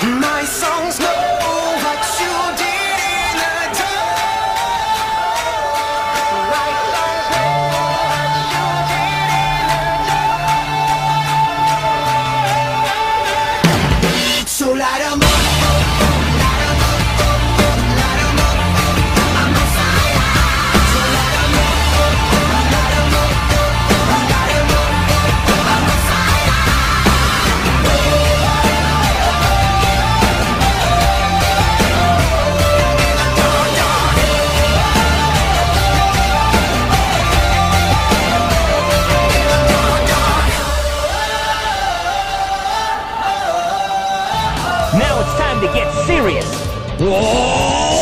My song's Now it's time to get serious. Whoa!